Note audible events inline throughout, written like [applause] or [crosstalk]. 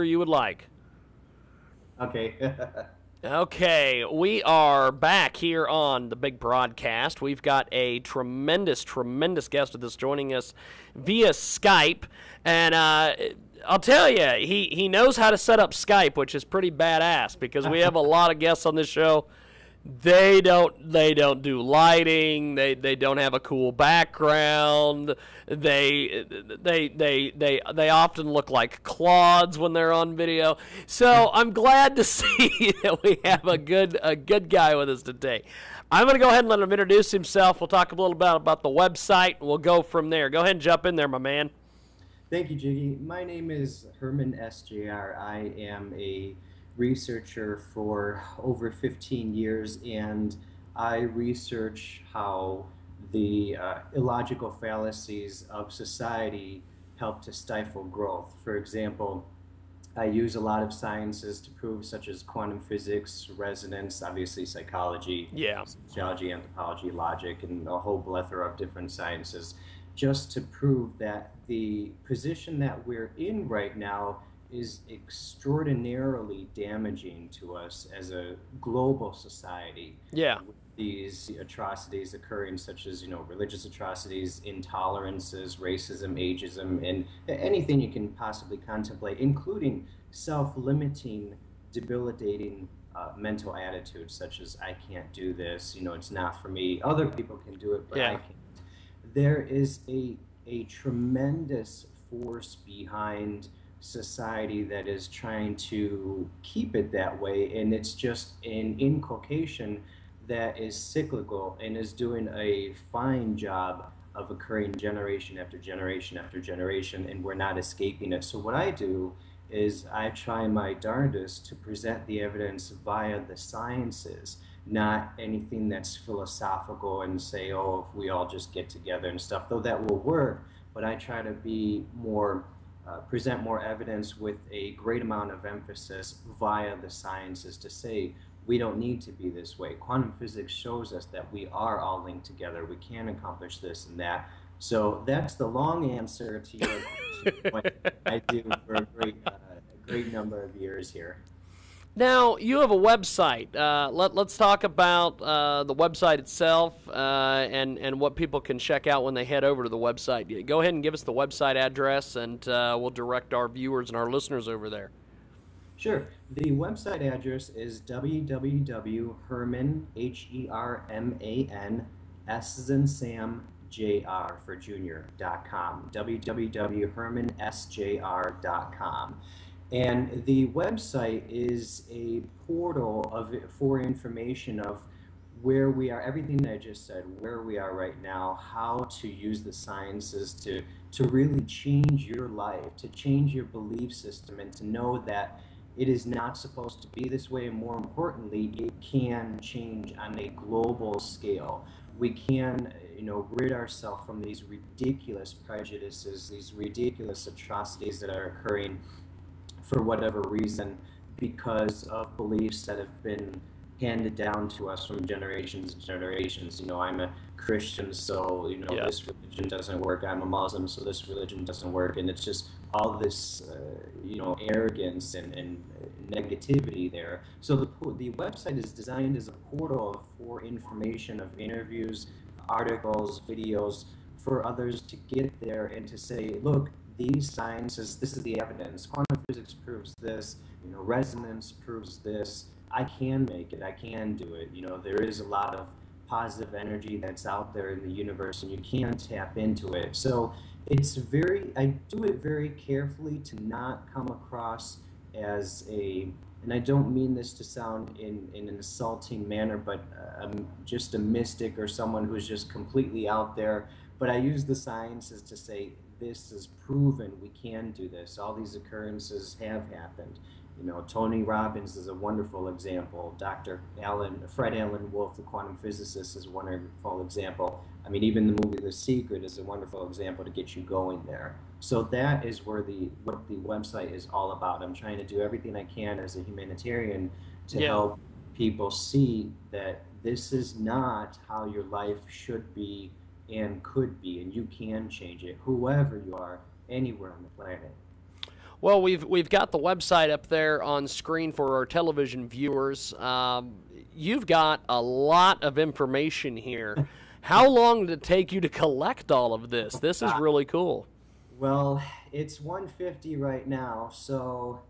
you would like. Okay. [laughs] Okay, we are back here on the big broadcast. We've got a tremendous, tremendous guest with us joining us via Skype, and uh, I'll tell you, he he knows how to set up Skype, which is pretty badass because we have a [laughs] lot of guests on this show they don't they don't do lighting. They they don't have a cool background. They they they they they often look like clods when they're on video. So hmm. i'm glad to [laughs] see that we have a good a good guy with us today. I'm going to go ahead and let him introduce himself. We'll talk a little bit about the website we'll go from there. Go ahead and jump in there my man. Thank you jiggy. My name is herman sjr i am a researcher for over 15 years, and I research how the uh, illogical fallacies of society help to stifle growth. For example, I use a lot of sciences to prove, such as quantum physics, resonance, obviously psychology, yeah. sociology, anthropology, logic, and a whole plethora of different sciences, just to prove that the position that we're in right now is extraordinarily damaging to us as a global society. Yeah. These atrocities occurring, such as you know, religious atrocities, intolerances, racism, ageism, and anything you can possibly contemplate, including self-limiting, debilitating uh, mental attitudes, such as "I can't do this," you know, it's not for me. Other people can do it, but yeah. I can't. There is a a tremendous force behind society that is trying to keep it that way, and it's just an inculcation that is cyclical and is doing a fine job of occurring generation after generation after generation, and we're not escaping it. So, what I do is I try my darndest to present the evidence via the sciences, not anything that's philosophical and say, oh, if we all just get together and stuff, though that will work, but I try to be more uh, present more evidence with a great amount of emphasis via the sciences to say we don't need to be this way. Quantum physics shows us that we are all linked together. We can accomplish this and that. So that's the long answer to your question. [laughs] I do for a great, uh, a great number of years here. Now you have a website. Uh, let us talk about uh, the website itself uh, and and what people can check out when they head over to the website. Go ahead and give us the website address, and uh, we'll direct our viewers and our listeners over there. Sure. The website address is www.herman h e r m a n s as Sam jr for junior.com. www.hermansjr.com. And the website is a portal of for information of where we are, everything that I just said, where we are right now, how to use the sciences to, to really change your life, to change your belief system, and to know that it is not supposed to be this way. And more importantly, it can change on a global scale. We can, you know, rid ourselves from these ridiculous prejudices, these ridiculous atrocities that are occurring for whatever reason because of beliefs that have been handed down to us from generations and generations. You know, I'm a Christian, so you know yeah. this religion doesn't work. I'm a Muslim, so this religion doesn't work, and it's just all this, uh, you know, arrogance and, and negativity there. So the the website is designed as a portal for information of interviews, articles, videos for others to get there and to say, look, these sciences, this is the evidence. Quantum physics proves this, you know, resonance proves this. I can make it, I can do it. You know, there is a lot of positive energy that's out there in the universe and you can tap into it. So it's very, I do it very carefully to not come across as a, and I don't mean this to sound in, in an assaulting manner, but um, just a mystic or someone who's just completely out there. But I use the sciences to say this is proven we can do this. All these occurrences have happened. You know, Tony Robbins is a wonderful example. Dr. Alan, Fred Alan Wolf, the quantum physicist, is a wonderful example. I mean, even the movie The Secret is a wonderful example to get you going there. So that is where the what the website is all about. I'm trying to do everything I can as a humanitarian to yeah. help people see that this is not how your life should be and could be, and you can change it, whoever you are, anywhere on the planet. Well, we've we've got the website up there on screen for our television viewers. Um, you've got a lot of information here. [laughs] How long did it take you to collect all of this? This is [laughs] really cool. Well, it's 150 right now, so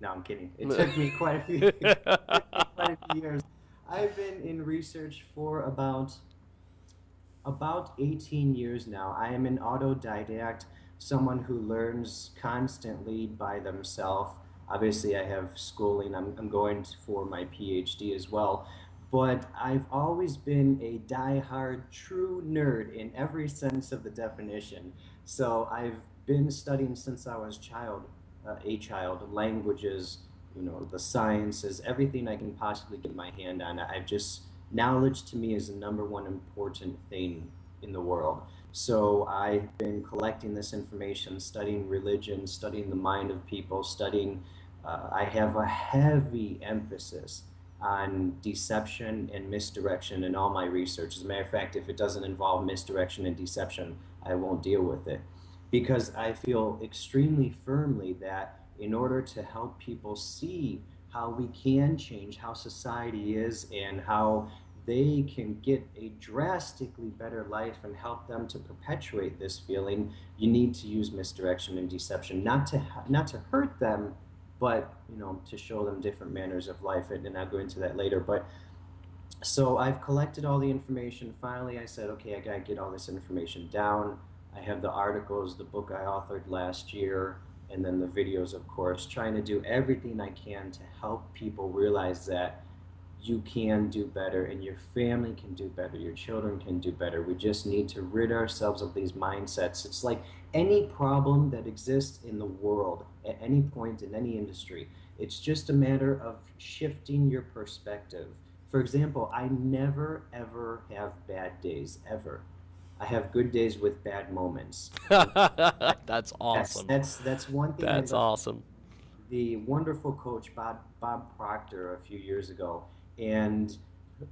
no, I'm kidding. It took me quite a few, [laughs] quite a few years. I've been in research for about about 18 years now. I am an autodidact, someone who learns constantly by themselves. Obviously, I have schooling. I'm, I'm going for my PhD as well. But I've always been a die-hard true nerd in every sense of the definition. So I've been studying since I was child, uh, a child, languages, you know, the sciences, everything I can possibly get my hand on. I've just knowledge to me is the number one important thing in the world. So I've been collecting this information, studying religion, studying the mind of people, studying. Uh, I have a heavy emphasis on deception and misdirection in all my research. As a matter of fact, if it doesn't involve misdirection and deception, I won't deal with it. Because I feel extremely firmly that in order to help people see how we can change how society is and how they can get a drastically better life and help them to perpetuate this feeling, you need to use misdirection and deception, not to not to hurt them, but you know to show them different manners of life. And I'll go into that later. But so I've collected all the information. Finally, I said, okay, I gotta get all this information down. I have the articles, the book I authored last year, and then the videos, of course, trying to do everything I can to help people realize that you can do better and your family can do better, your children can do better. We just need to rid ourselves of these mindsets. It's like any problem that exists in the world at any point in any industry, it's just a matter of shifting your perspective. For example, I never ever have bad days, ever. I have good days with bad moments. [laughs] that's awesome. That's, that's, that's one thing. That's awesome. The wonderful coach Bob Bob Proctor a few years ago and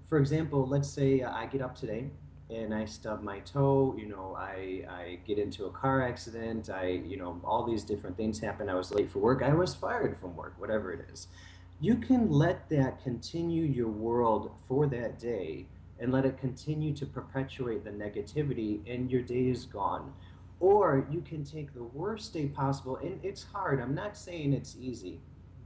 for example, let's say I get up today and I stub my toe, you know, I, I get into a car accident, I, you know, all these different things happen. I was late for work, I was fired from work, whatever it is. You can let that continue your world for that day and let it continue to perpetuate the negativity and your day is gone. Or you can take the worst day possible, and it's hard. I'm not saying it's easy.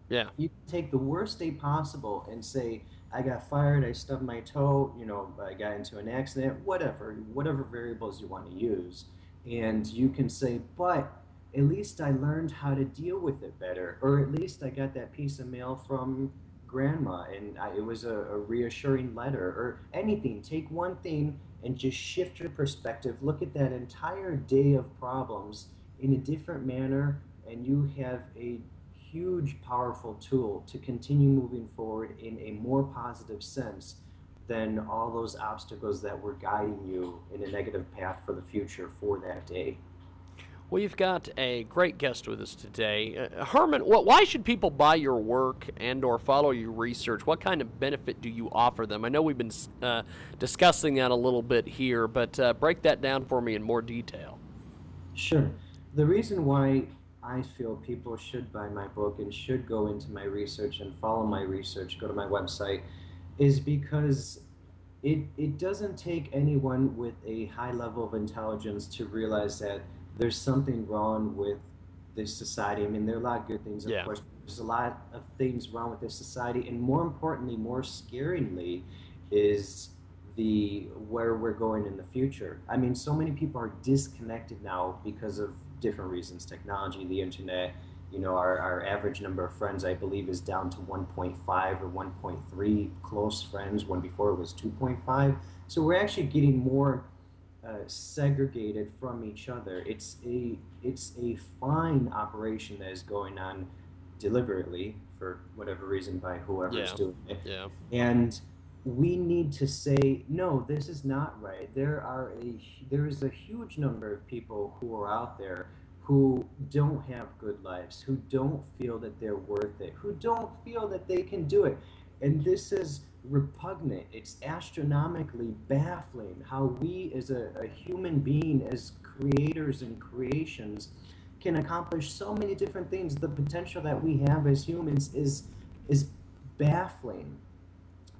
Yeah. You take the worst day possible and say, I got fired, I stubbed my toe, you know, I got into an accident, whatever, whatever variables you want to use. And you can say, but at least I learned how to deal with it better, or at least I got that piece of mail from grandma and I, it was a, a reassuring letter, or anything. Take one thing and just shift your perspective. Look at that entire day of problems in a different manner, and you have a huge, powerful tool to continue moving forward in a more positive sense than all those obstacles that were guiding you in a negative path for the future for that day. We've got a great guest with us today, uh, Herman. What, why should people buy your work and/or follow your research? What kind of benefit do you offer them? I know we've been uh, discussing that a little bit here, but uh, break that down for me in more detail. Sure. The reason why I feel people should buy my book and should go into my research and follow my research, go to my website, is because it, it doesn't take anyone with a high level of intelligence to realize that there's something wrong with this society. I mean, there are a lot of good things, of yeah. course. There's a lot of things wrong with this society, and more importantly, more scaringly, is the where we're going in the future. I mean, so many people are disconnected now because of different reasons technology, the internet. You know, our, our average number of friends, I believe, is down to 1.5 or 1.3 close friends, when before it was 2.5. So we're actually getting more uh, segregated from each other. It's a, it's a fine operation that is going on deliberately for whatever reason by whoever's yeah. doing it. Yeah. And we need to say no this is not right there are a there is a huge number of people who are out there who don't have good lives who don't feel that they're worth it who don't feel that they can do it and this is repugnant it's astronomically baffling how we as a, a human being as creators and creations can accomplish so many different things. The potential that we have as humans is is baffling.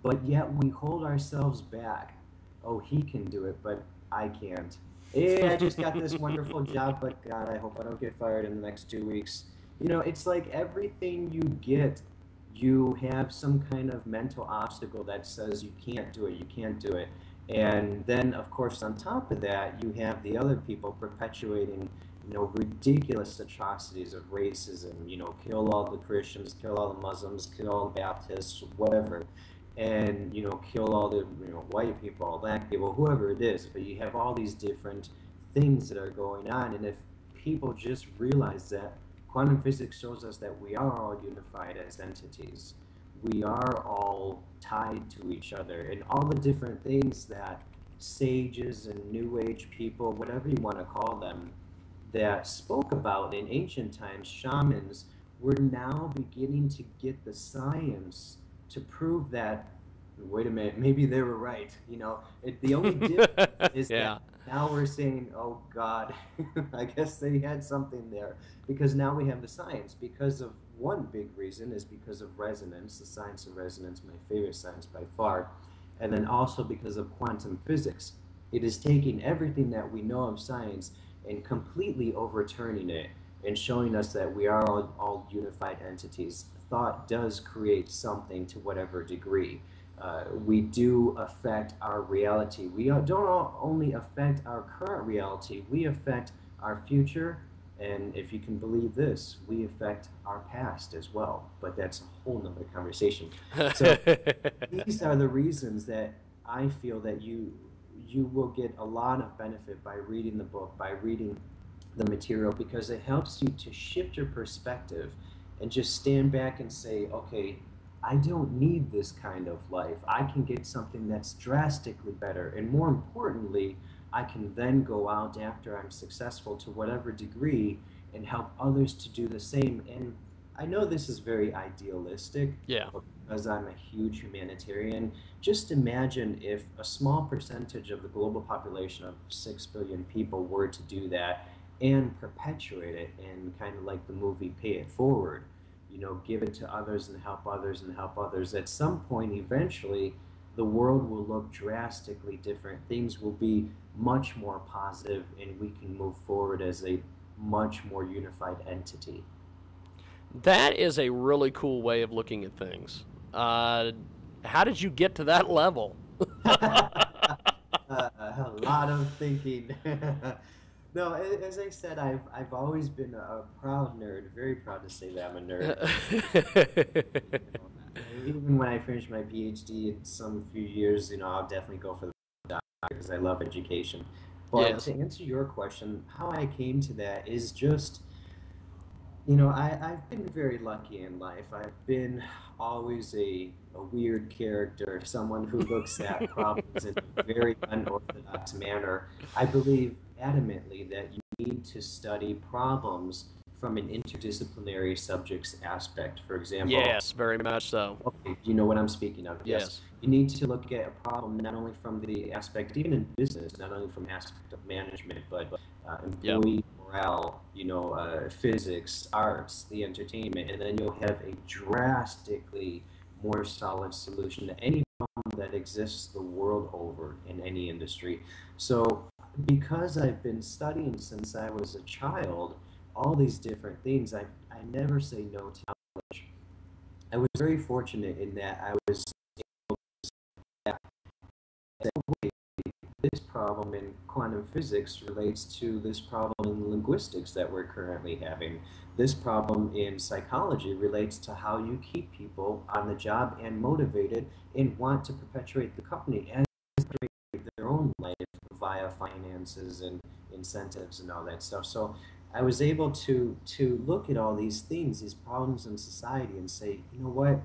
But yet we hold ourselves back. Oh, he can do it, but I can't. Hey, I just got this wonderful [laughs] job, but God, I hope I don't get fired in the next two weeks. You know, it's like everything you get, you have some kind of mental obstacle that says you can't do it, you can't do it. And then, of course, on top of that, you have the other people perpetuating, you know, ridiculous atrocities of racism. You know, kill all the Christians, kill all the Muslims, kill all the Baptists, whatever, and you know, kill all the you know white people, all black people, whoever it is. But you have all these different things that are going on, and if people just realize that quantum physics shows us that we are all unified as entities we are all tied to each other and all the different things that sages and new age people whatever you want to call them that spoke about in ancient times shamans we're now beginning to get the science to prove that wait a minute maybe they were right you know it, the only [laughs] difference is yeah. that now we're saying oh god [laughs] i guess they had something there because now we have the science because of one big reason is because of resonance, the science of resonance, my favorite science by far, and then also because of quantum physics. It is taking everything that we know of science and completely overturning it and showing us that we are all, all unified entities. Thought does create something to whatever degree. Uh, we do affect our reality. We don't only affect our current reality, we affect our future and if you can believe this, we affect our past as well. But that's a whole nother conversation. So [laughs] these are the reasons that I feel that you you will get a lot of benefit by reading the book, by reading the material, because it helps you to shift your perspective and just stand back and say, okay, I don't need this kind of life. I can get something that's drastically better. And more importantly, I can then go out after I'm successful to whatever degree and help others to do the same. And I know this is very idealistic. Yeah. Because I'm a huge humanitarian. Just imagine if a small percentage of the global population of 6 billion people were to do that and perpetuate it and kind of like the movie Pay It Forward. You know, give it to others and help others and help others. At some point, eventually, the world will look drastically different. Things will be much more positive and we can move forward as a much more unified entity. That is a really cool way of looking at things. Uh, how did you get to that level? uh, [laughs] [laughs] a lot of thinking. [laughs] no, as I said, I've I've always been a proud nerd. Very proud to say that I'm a nerd. [laughs] Even when I finish my PhD in some few years, you know, I'll definitely go for the doctor because I love education. But yes. to answer your question, how I came to that is just, you know, I, I've been very lucky in life. I've been always a, a weird character, someone who looks at problems in a very [laughs] unorthodox manner. I believe adamantly that you need to study problems from an interdisciplinary subjects aspect. For example, yes, very much so. Okay, you know what I'm speaking of? Yes. yes. You need to look at a problem not only from the aspect, even in business, not only from aspect of management, but uh, employee yep. morale, you know, uh, physics, arts, the entertainment, and then you'll have a drastically more solid solution to any problem that exists the world over in any industry. So, because I've been studying since I was a child all these different things. I, I never say no to knowledge. I was very fortunate in that I was able to this problem in quantum physics relates to this problem in linguistics that we're currently having. This problem in psychology relates to how you keep people on the job and motivated and want to perpetuate the company and their own life via finances and incentives and all that stuff. So I was able to to look at all these things, these problems in society, and say, you know what,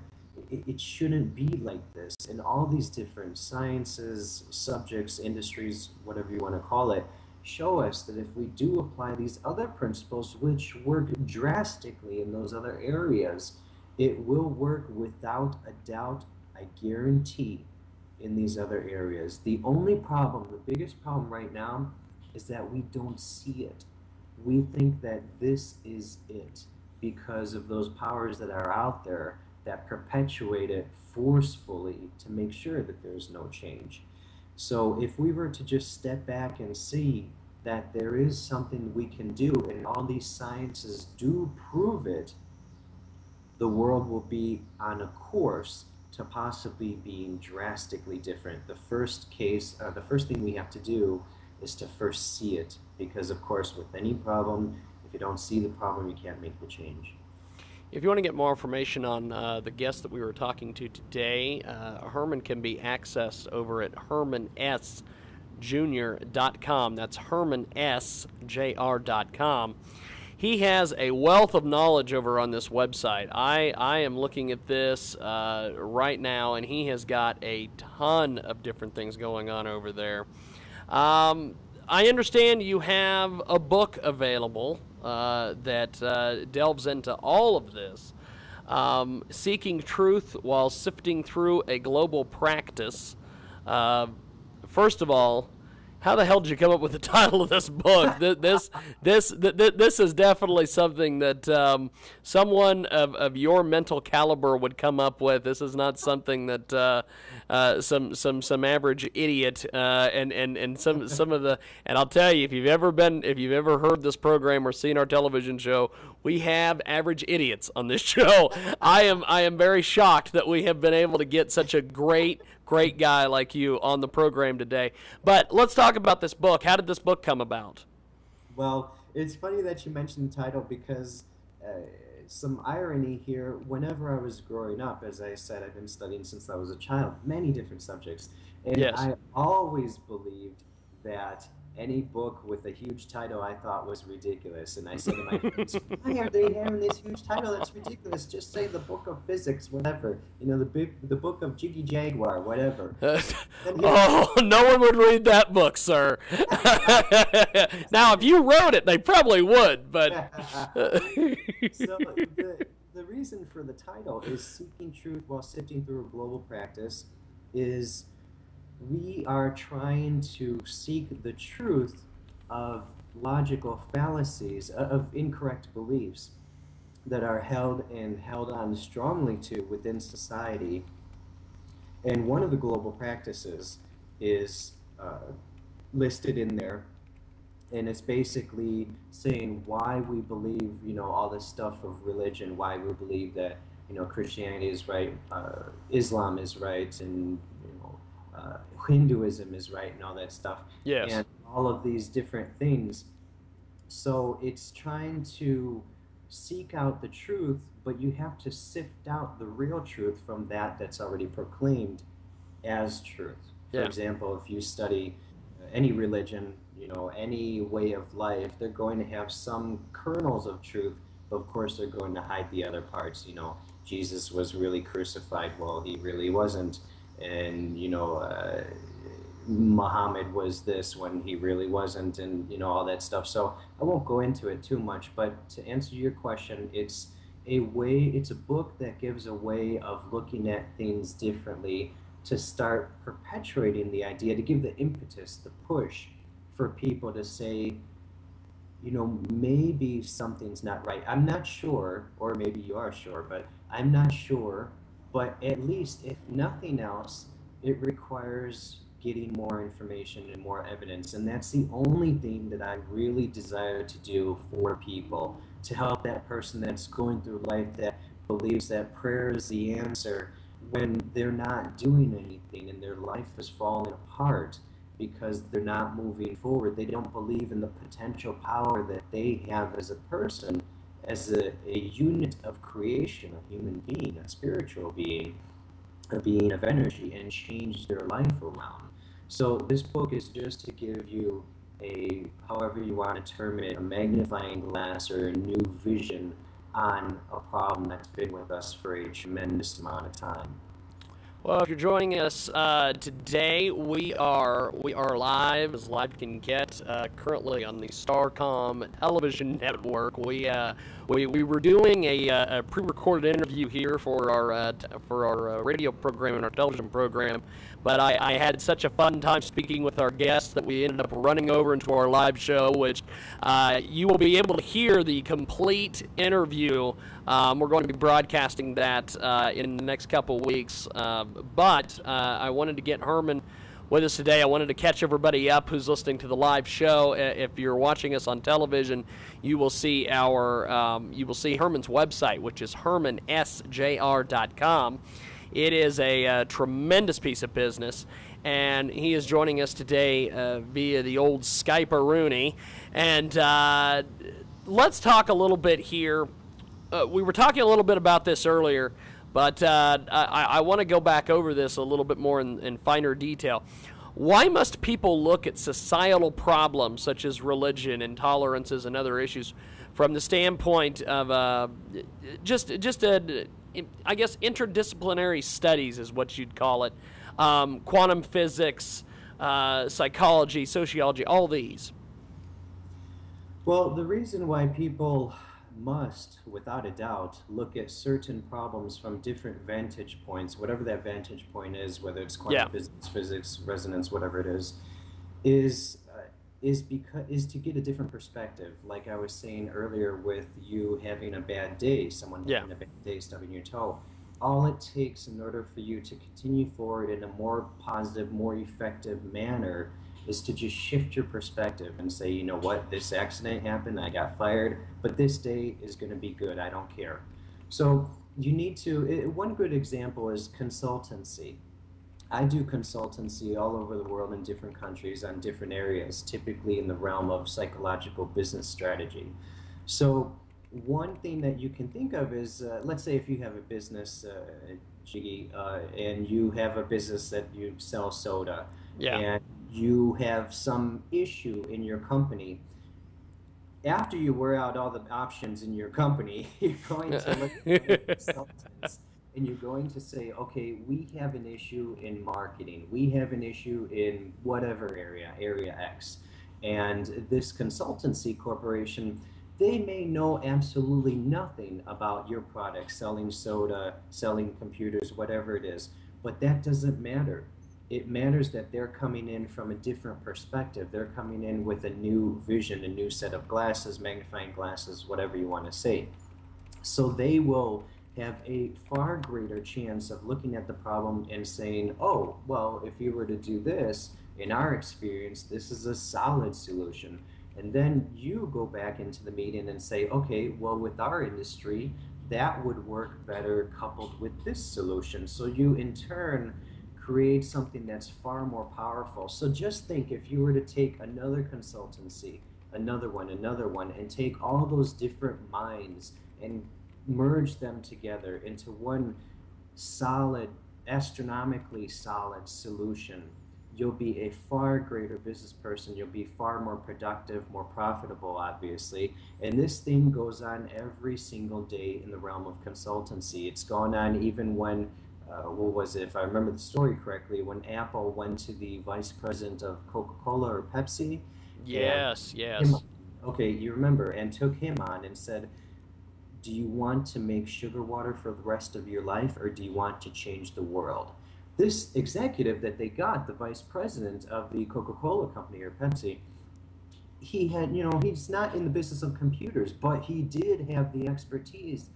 it, it shouldn't be like this. And all these different sciences, subjects, industries, whatever you want to call it, show us that if we do apply these other principles, which work drastically in those other areas, it will work without a doubt. I guarantee in these other areas. The only problem, the biggest problem right now, is that we don't see it we think that this is it because of those powers that are out there that perpetuate it forcefully to make sure that there's no change. So if we were to just step back and see that there is something we can do, and all these sciences do prove it, the world will be on a course to possibly being drastically different. The first case, uh, the first thing we have to do is to first see it, because of course, with any problem, if you don't see the problem, you can't make the change. If you want to get more information on uh, the guest that we were talking to today, uh, Herman can be accessed over at hermansjr.com. That's hermansjr.com. He has a wealth of knowledge over on this website. I, I am looking at this uh, right now, and he has got a ton of different things going on over there. Um, I understand you have a book available uh, that uh, delves into all of this. Um, seeking truth while sifting through a global practice. Uh, first of all, how the hell did you come up with the [laughs] title of this book? this, this, this, this is definitely something that um, someone of, of your mental caliber would come up with. This is not something that uh, uh, some some some average idiot uh, and and and some some of the. And I'll tell you, if you've ever been, if you've ever heard this program or seen our television show, we have average idiots on this [laughs] show. I am I am very shocked that we have been able to get such a great great guy like you on the program today. But let's talk about this book. How did this book come about? Well, it's funny that you mentioned the title because uh, some irony here. Whenever I was growing up, as I said, I've been studying since I was a child, many different subjects. And yes. I always believed that any book with a huge title I thought was ridiculous. And I said to my [laughs] friends, why are they having this huge title? That's ridiculous. Just say the book of physics, whatever. You know, the big, the book of Jiggy Jaguar, whatever. [laughs] oh, [laughs] no one would read that book, sir. now, if you wrote it, they probably would, but. so the, the reason for the title is Seeking Truth While Sifting Through a Global Practice is we are trying to seek the truth of logical fallacies, of incorrect beliefs that are held and held on strongly to within society. And one of the global practices is uh, listed in there, and it's basically saying why we believe, you know, all this stuff of religion, why we believe that, you know, Christianity is right, uh, Islam is right, and uh, Hinduism is right and all that stuff. Yes. And all of these different things. So it's trying to seek out the truth, but you have to sift out the real truth from that that's already proclaimed as truth. For yeah. example, if you study any religion, you know, any way of life, they're going to have some kernels of truth, but of course they're going to hide the other parts. You know, Jesus was really crucified. Well, he really wasn't and you know uh, Muhammad was this when he really wasn't, and you know all that stuff. So I won't go into it too much. But to answer your question, it's a way. It's a book that gives a way of looking at things differently to start perpetuating the idea, to give the impetus, the push for people to say, you know, maybe something's not right. I'm not sure, or maybe you are sure, but I'm not sure but at least, if nothing else, it requires getting more information and more evidence. And that's the only thing that I really desire to do for people to help that person that's going through life that believes that prayer is the answer when they're not doing anything and their life is falling apart because they're not moving forward. They don't believe in the potential power that they have as a person as a, a unit of creation, a human being, a spiritual being, a being of energy, and change their life around. So this book is just to give you a, however you want to term it, a magnifying glass or a new vision on a problem that's been with us for a tremendous amount of time. Well, if you're joining us uh, today, we are we are live as live can get. Uh, currently on the Starcom television network, we uh, we, we were doing a, uh, a pre-recorded interview here for our uh, t- for our uh, radio program and our television program. But I, I, had such a fun time speaking with our guests that we ended up running over into our live show, which you will be able to hear the complete interview. Um, we're going to be broadcasting that in the next couple weeks. but I wanted to get Herman with us today. I wanted to catch everybody up who's listening to the live show. If you're watching us on television, you will see our um, you will see Herman's website, which is hermansjr.com. It is a uh, tremendous piece of business, and he is joining us today uh, via the old Skype Rooney. And uh, let's talk a little bit here. Uh, we were talking a little bit about this earlier but uh, I, I want to go back over this a little bit more in, in, finer detail. Why must people look at societal problems such as religion, intolerances, and other issues from the standpoint of uh, just just a, I guess interdisciplinary studies is what you'd call it, um, quantum physics, uh, psychology, sociology, all these. Well, the reason why people must, without a doubt, look at certain problems from different vantage points, whatever that vantage point is, whether it's quantum yeah. physics, physics, resonance, whatever it is, is uh, is because is to get a different perspective. Like I was saying earlier, with you having a bad day, someone yeah. having a bad day, stubbing your toe. All it takes in order for you to continue forward in a more positive, more effective manner is to just shift your perspective and say, you know what, this accident happened, I got fired, but this day is going to be good, I don't care. So you need to, it, one good example is consultancy. I do consultancy all over the world in different countries on different areas, typically in the realm of psychological business strategy. So one thing that you can think of is, uh, let's say if you have a business, uh, Jiggy, uh, and you have a business that you sell soda, yeah. and you have some issue in your company, after you wear out all the options in your company, [laughs] you're going to look at [laughs] consultants and you're going to say, okay, we have an issue in marketing, we have an issue in whatever area, area X. And this consultancy corporation, they may know absolutely nothing about your product, selling soda, selling computers, whatever it is, but that doesn't matter it matters that they're coming in from a different perspective. They're coming in with a new vision, a new set of glasses, magnifying glasses, whatever you want to say. So they will have a far greater chance of looking at the problem and saying, oh, well, if you were to do this, in our experience, this is a solid solution. And then you go back into the meeting and say, okay, well, with our industry, that would work better coupled with this solution. So you, in turn, create something that's far more powerful. So just think if you were to take another consultancy, another one, another one, and take all those different minds and merge them together into one solid, astronomically solid solution, you'll be a far greater business person. You'll be far more productive, more profitable, obviously. And this thing goes on every single day in the realm of consultancy. It's gone on even when uh, what was it, if I remember the story correctly, when Apple went to the vice president of Coca Cola or Pepsi. Yes, yes. Okay, you remember, and took him on and said, Do you want to make sugar water for the rest of your life, or do you want to change the world? This executive that they got, the vice president of the Coca Cola company or Pepsi, he had, you know, he's not in the business of computers, but he did have the expertise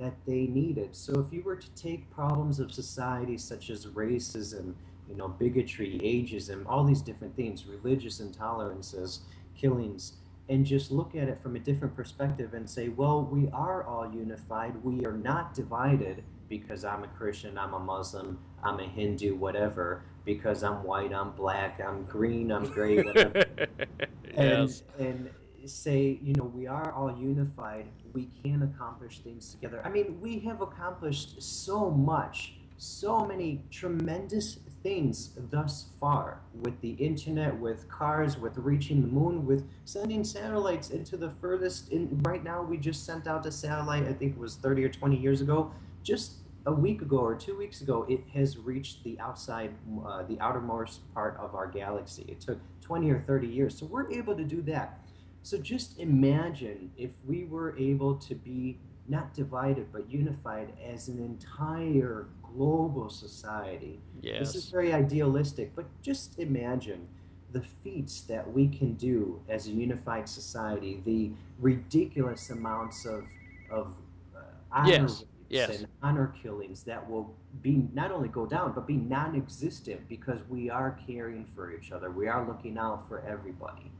that they needed. So if you were to take problems of society such as racism, you know, bigotry, ageism, all these different things, religious intolerances, killings, and just look at it from a different perspective and say, well, we are all unified. We are not divided because I'm a Christian, I'm a Muslim, I'm a Hindu, whatever, because I'm white, I'm black, I'm green, I'm gray, whatever. [laughs] yes. and, and say, you know, we are all unified. We can accomplish things together. I mean, we have accomplished so much, so many tremendous things thus far with the internet, with cars, with reaching the moon, with sending satellites into the furthest. In, right now, we just sent out a satellite, I think it was 30 or 20 years ago, just a week ago or two weeks ago, it has reached the outside, uh, the outermost part of our galaxy. It took 20 or 30 years. So we're able to do that. So just imagine if we were able to be not divided but unified as an entire global society. Yes. This is very idealistic, but just imagine the feats that we can do as a unified society, the ridiculous amounts of, of uh, honor Yes, yes. and honor killings that will be not only go down but be non-existent because we are caring for each other. We are looking out for everybody.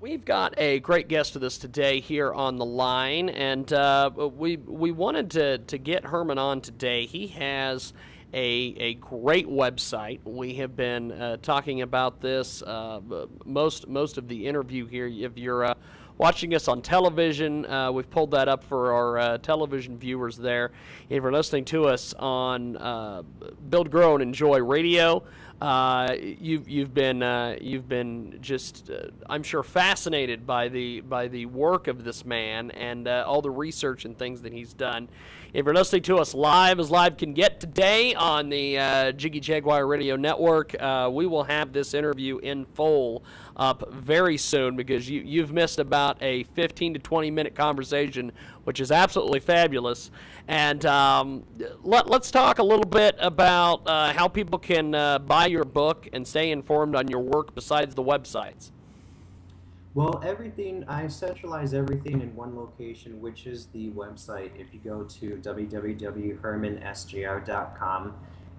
We've got a great guest with us today here on the line, and uh, we we wanted to, to get Herman on today. He has a, a great website. We have been uh, talking about this uh, most most of the interview here. If you're uh, watching us on television, uh, we've pulled that up for our uh, television viewers there. If you're listening to us on uh, Build, Grow, and Enjoy Radio, uh, you've you've been uh, you've been just uh, I'm sure fascinated by the by the work of this man and uh, all the research and things that he's done. If you're listening to us live as live can get today on the uh, Jiggy Jaguar Radio Network, uh, we will have this interview in full up very soon because you you've missed about a 15 to 20 minute conversation, which is absolutely fabulous. And um, let, us talk a little bit about how people can buy your book and stay informed on your work besides the websites. Well, everything, I centralize everything in one location, which is the website. If you go to www.hermansjr.com,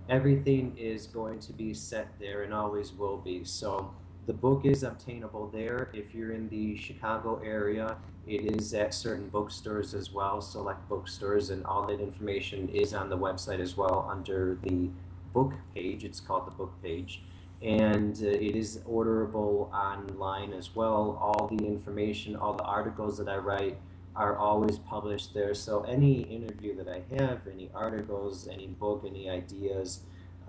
everything is going to be set there and always will be. So the book is obtainable there. If you're in the Chicago area, it is at certain bookstores as well, select bookstores, and all that information is on the website as well under the book page. It's called the book page. And uh, it is orderable online as well. All the information, all the articles that I write are always published there. So any interview that I have, any articles, any book, any ideas,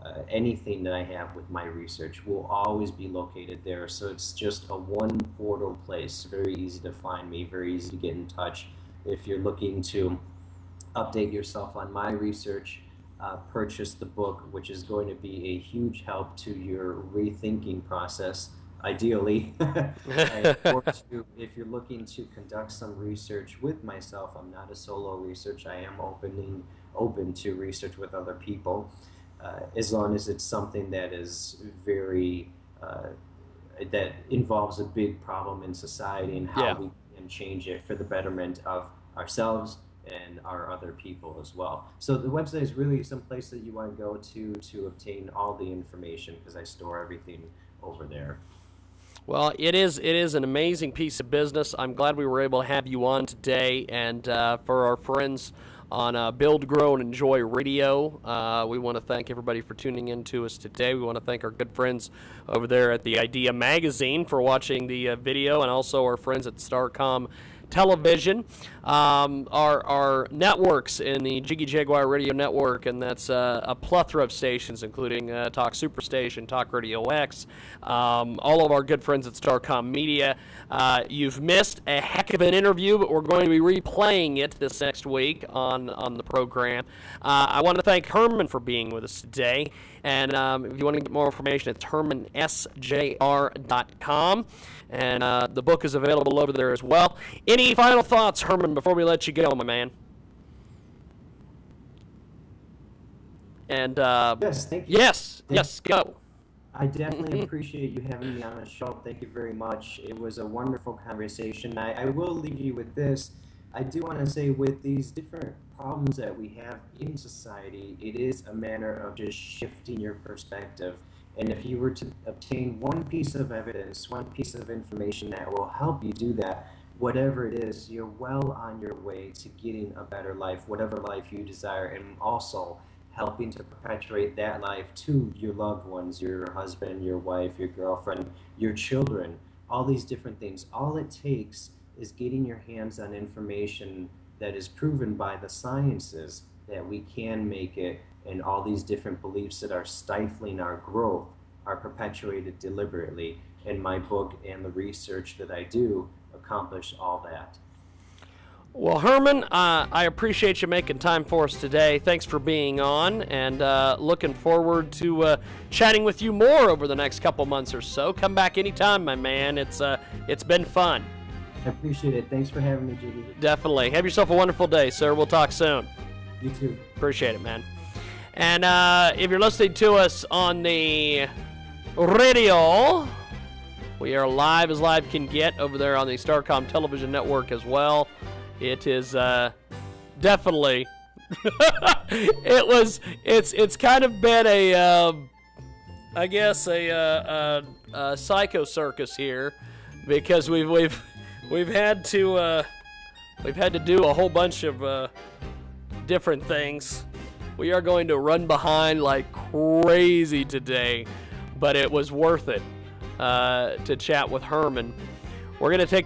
uh, anything that I have with my research will always be located there. So it's just a one portal place, very easy to find me, very easy to get in touch. If you're looking to update yourself on my research, uh, purchase the book, which is going to be a huge help to your rethinking process. Ideally, [laughs] or to, [laughs] if you're looking to conduct some research with myself, I'm not a solo research. I am opening open to research with other people uh, as long as it's something that is very uh, that involves a big problem in society and how Yeah. we can change it for the betterment of ourselves and our other people as well. So the website is really some place that you want to go to to obtain all the information because I store everything over there. Well, it is it is an amazing piece of business. I'm glad we were able to have you on today, and uh, for our friends on uh, Build, Grow, and Enjoy Radio, uh, we want to thank everybody for tuning in to us today. We want to thank our good friends over there at the Idea Magazine for watching the uh, video, and also our friends at Starcom television. Um, our, our networks in the Jiggy Jaguar Radio Network, and that's uh, a plethora of stations, including uh, Talk Superstation, Talk Radio X, um, all of our good friends at Starcom Media. Uh, you've missed a heck of an interview, but we're going to be replaying it this next week on, on the program. Uh, I want to thank Herman for being with us today. And um, if you want to get more information, it's hermansjr.com. And uh, the book is available over there as well. Any final thoughts, Herman, before we let you go, my man? And uh, Yes, thank you. yes, Thank- yes, go. I definitely appreciate you having me on the show. Thank you very much. It was a wonderful conversation. I, I will leave you with this. I do want to say, with these different problems that we have in society, it is a matter of just shifting your perspective. And if you were to obtain one piece of evidence, one piece of information that will help you do that, whatever it is, you're well on your way to getting a better life, whatever life you desire, and also helping to perpetuate that life to your loved ones, your husband, your wife, your girlfriend, your children, all these different things. All it takes is getting your hands on information that is proven by the sciences that we can make it, and all these different beliefs that are stifling our growth are perpetuated deliberately. And my book and the research that I do accomplish all that. Well, Herman, uh, I appreciate you making time for us today. Thanks for being on, and uh, looking forward to uh, chatting with you more over the next couple months or so. Come back anytime, my man. It's uh, it's been fun. I appreciate it. Thanks for having me, Jiggy. Definitely. Have yourself a wonderful day, sir. We'll talk soon. You too. Appreciate it, man. And uh, if you're listening to us on the radio, we are live as live can get over there on the Starcom television network as well. It is uh, definitely. [laughs] it was. It's. It's kind of been a. Um, I guess a, uh, a, a psycho circus here, because we've we've we've had to uh, we've had to do a whole bunch of uh, different things. We are going to run behind like crazy today, but it was worth it uh, to chat with Herman. We're going to take